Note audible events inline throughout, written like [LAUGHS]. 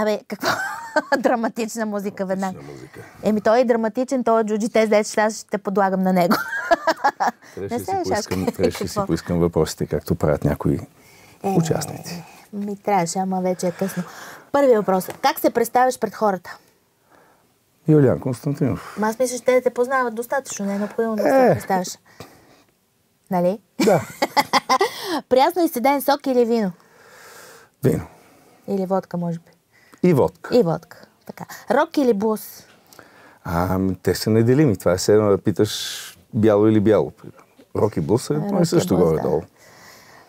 Абе, какво? [LAUGHS] драматична музика веднага. Еми, той е драматичен, той е джуджи тест, аз ще подлагам на него. [LAUGHS] Трябваше да си поискам, трябваше си поискам въпросите, както правят някои участници. Ми трябваше, ама вече е късно. Първи въпрос. Как се представяш пред хората? Юлиан Константинов. Ма Аз мисля, че те те познават достатъчно, не е необходимо да се Е. представяш. Нали? Да. [LAUGHS] Прясно и седен сок или вино? Вино. Или водка, може би. И водка. И водка. Така. Рок или блуз? А, те са неделими. Това е все едно да питаш бяло или бяло. Рок и блус е Рок май и също горе-долу.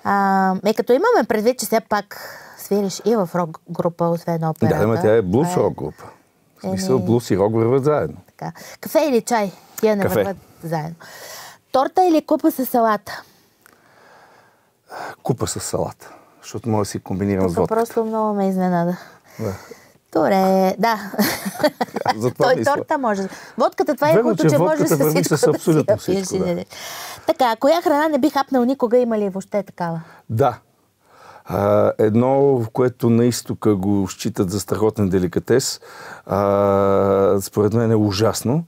А, е, като имаме предвид, че все пак свириш и в рок група, освен операта. Да, ама тя е блус Това рок група. В смисъл Еми- блус и рок върват заедно. Така. Кафе или чай? Тия не Кафе. върват заедно. Торта или купа с салата? Купа с салата. Защото може да си комбинирам с Тук водка. просто много ме изненада. Да. Добре, да. Затова Той мисля. торта може. Водката това е хубаво, че че може с всичко с абсолютно да си всичко, да. Така, коя храна не би хапнал никога, има ли въобще такава? Да. А, едно, което на изтока го считат за страхотен деликатес, а, според мен е ужасно.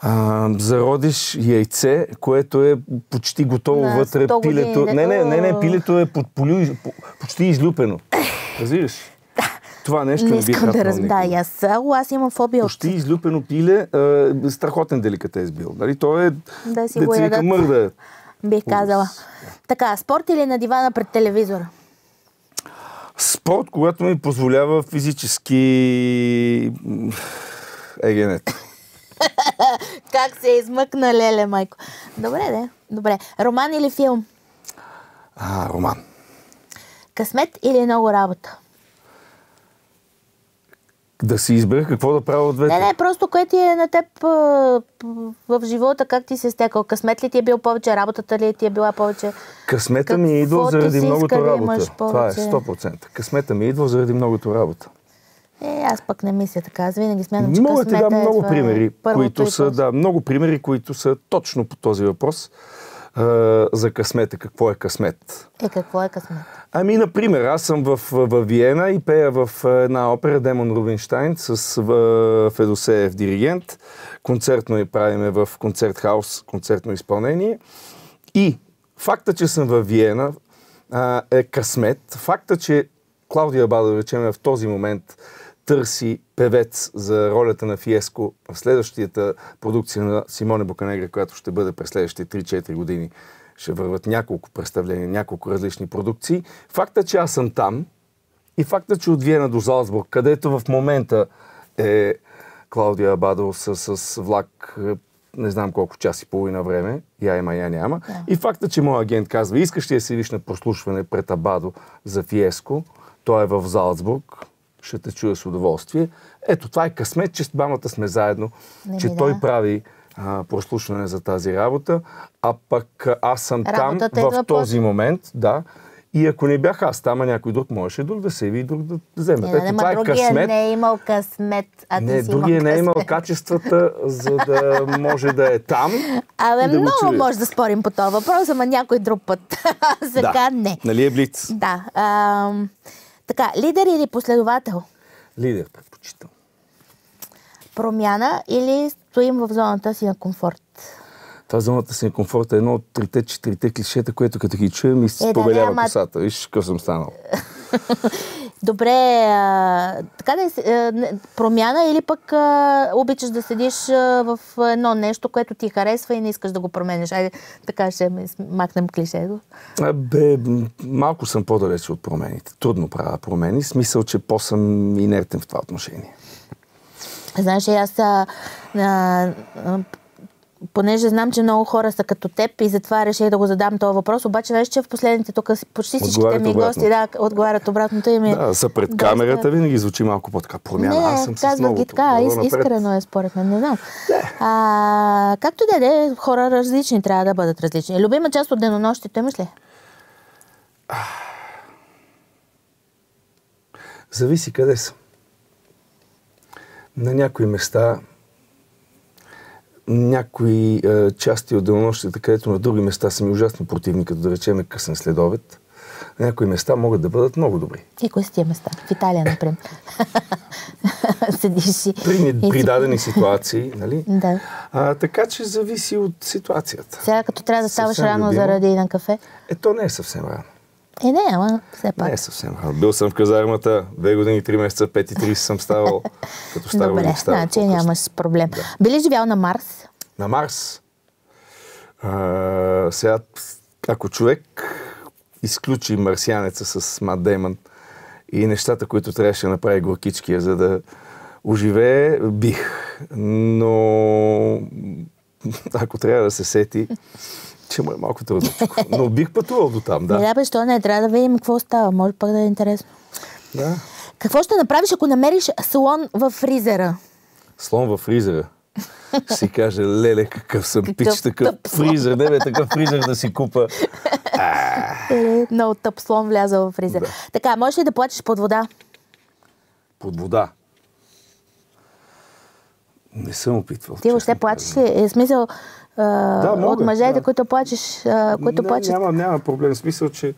А, зародиш яйце, което е почти готово На вътре. 100 години, Пилето, не, не, не, не, пилето е под почти излюпено. Разбираш? Това нещо не, Не искам да и аз, аз имам фобия от Почти излюпено пиле, а, страхотен деликатес бил. Нали? То е, Да си го ядат. мърда. бих казала. Така, спорт или на дивана пред телевизора? Спорт, когато ми позволява физически м, егенето. [LAUGHS] Как се измъкна, леле, майко? Добре, де. Добре. Роман или филм? А, роман. Късмет или много работа? Да си избера какво да правя от двете. Не, не, просто кое ти е на теб в живота, как ти се е стекал? Късмет ли ти е бил повече, работата ли ти е била повече? Късмета ми идва Каквото заради многото работа. Това е повече. 100%. Късмета ми идва заради многото работа. Е, аз пък не мисля така. Аз винаги смятам, че Мога да ти дам е много е примери, които са, да, много примери, които са точно по този въпрос а, за късмета. Какво е късмет? Е, какво е късмет? Ами, например, аз съм в, в Виена и пея в една опера Демон Рубинштайн с в, Федосеев диригент. Концертно я правиме в концерт хаус, концертно изпълнение. И факта, че съм в Виена а, е късмет. Факта, че Клаудия Бада, да речем, в този момент търси певец за ролята на Фиеско в следващата продукция на Симоне Буканегра, която ще бъде през следващите 3-4 години. Ще върват няколко представления, няколко различни продукции. Факта, че аз съм там и факта, че от Виена до Залцбург, където в момента е Клаудия Абадо с, с влак е, не знам колко час и половина време, я има, я няма. И факта, че моят агент казва, искаш ли да се виж на прослушване пред Абадо за Фиеско, той е в Залцбург, ще те чуя с удоволствие. Ето, това е късмет, че с двамата сме заедно, Не, че ми той да. прави а, прослушване за тази работа, а пък аз съм Работата там в този момент, да. И ако не бях аз там, а някой друг можеше друг да се яви и друг да вземе. Не, Ето, не, това е другия късмет. не е имал късмет, а ти Не, си другия имал не е имал качествата, за да може да е там. [LAUGHS] Абе, да го много може да спорим по този въпрос, ама някой друг път. [LAUGHS] Сега да. не. Нали е блиц? Да. ам, така, лидер или последовател? Лидер предпочитам. Промяна или стоим в зоната си на комфорт? Това зоната си на комфорт е едно от трите-четирите клишета, което като ги чуем ми се Е, да, побелява ама- косата. Виж какъв съм станал. [LAUGHS] Добре, а, така да е, промяна или пък а, обичаш да седиш а, в едно нещо, което ти харесва и не искаш да го промениш. Айде, така ще махнем клишето. Бе, малко съм по-далеч от промените. Трудно правя промени, смисъл, че по-съм инертен в това отношение. Знаеш, аз, а, а, понеже знам, че много хора са като теб и затова реших да го задам този въпрос, обаче знаеш, че в последните тук почти всичките ми обратно. гости да, отговарят обратното и ми Да, са пред доста- камерата, винаги звучи малко по-така промяна. Не, Аз съм с казват много. ги така, из, искрено е според мен, не знам. А, както да е, хора различни трябва да бъдат различни. Любима част от денонощието имаш ли? Зависи къде съм. На някои места, някои е, части от денонощията, където на други места са ми ужасно противни, като да речем късен следобед. някои места могат да бъдат много добри. И кои са тия места? В Италия, например. [LAUGHS] Седиш и... При, при дадени ситуации, нали? Да. А, така че зависи от ситуацията. Сега като трябва да ставаш Съвсем рано любимо. заради на кафе. Е, то не е съвсем рано. Е, не, ама все пак. Не съвсем. Бил съм в казармата, две години, три месеца, 5.30 съм ставал, [LAUGHS] като стар Добре, значи нямаш проблем. Би ли живял на Марс? На Марс. А, сега, ако човек изключи марсианеца с Мат Деймън и нещата, които трябваше да направи горкичкия, за да оживее, бих. Но ако трябва да се сети, че му е малко трудничко. Но бих пътувал до там, Да. да. Да, бе, що не? Трябва да видим какво става. Може пък да е интересно. да. Какво ще направиш, ако намериш слон в фризера? Слон във фризера. Ще си каже, леле, какъв съм Какъв пич, такъв тъп фризер, не бе, такъв фризер да си купа. Много тъп слон влязъл в фризера. Да. Така, можеш ли да плачеш под вода? Под вода. Не съм опитвал. Ти въобще плачеш ли? Е, смисъл, Да, от мъжете, да. които плачеш, а, които не, плачат Няма, няма проблем. В смисъл, че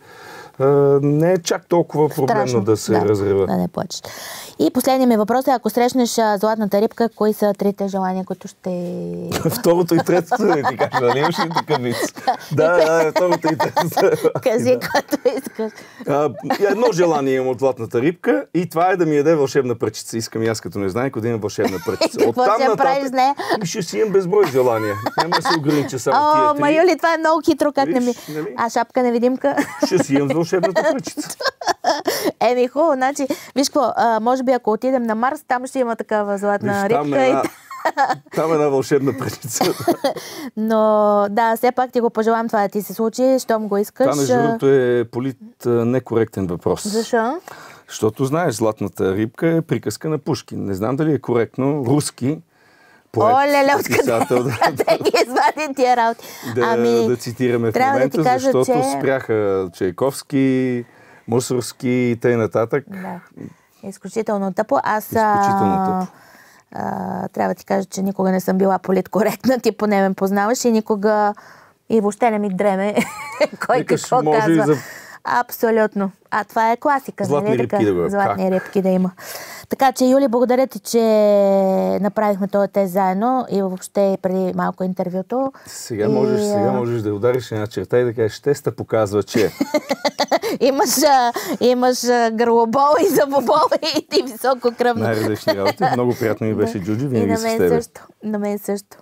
не е чак толкова проблемно страшно. да се разрева. Да не плачеш. И последният ми въпрос е, ако срещнеш златната рибка, кои са трите желания, които ще... [LAUGHS] Второто и третото, да ти кажа, нали имаш ли такъв вид? [LAUGHS] Да, да, второто и третото. [LAUGHS] Кажи, като искаш. Едно желание имам от златната рибка и това е да ми яде вълшебна пръчица. Искам и аз като не знае, да имам вълшебна пръчица. Какво ще правиш с нея? Ще си имам безброй желания. Няма да се огранича само О, тия три. ма Юли, това е много хитро, как не ми... Нали? А шапка невидимка? Ще си имам вълшебната пръчица. [LAUGHS] Еми, хубаво, значи, виж какво, може би ако отидем на Марс, там ще има такава златна Виж, рибка. е и [LAUGHS] там е една вълшебна пръчица. [LAUGHS] Но да, все пак ти го пожелавам това да ти се случи, щом го искаш. Това, между другото, е полит некоректен въпрос. Защо? Защото, знаеш, Златната рибка е приказка на Пушкин. Не знам дали е коректно. Руски поет, О, леле, откъде писател, да, [LAUGHS] да ги извади тия работи? да, ами, да цитираме в трябва да момента, кажа, защото че- спряха Чайковски, Мусорски и т.н. нататък. Да. Изключително тъпо. Аз Изключително тъпо. а, трябва да ти кажа, че никога не съм била политкоректна. [LAUGHS] Ти поне ме познаваш и никога и въобще не ми дреме [LAUGHS] кой Викаш, какво може и казва. за- Абсолютно. А това е класика. Златни нали рибки така? да го е. Златни Как? рибки да има. Така че, Юли, благодаря ти, че направихме този тест заедно и въобще и преди малко интервюто. Сега И, можеш, сега можеш да удариш една черта и да кажеш, теста показва, че [LAUGHS] Имаш, имаш гърлобол и зъбобол [LAUGHS] и ти високо кръвно. най-различни работи. Много приятно ми беше, Джуджи, И винаги на с мен тебе. също. На мен също.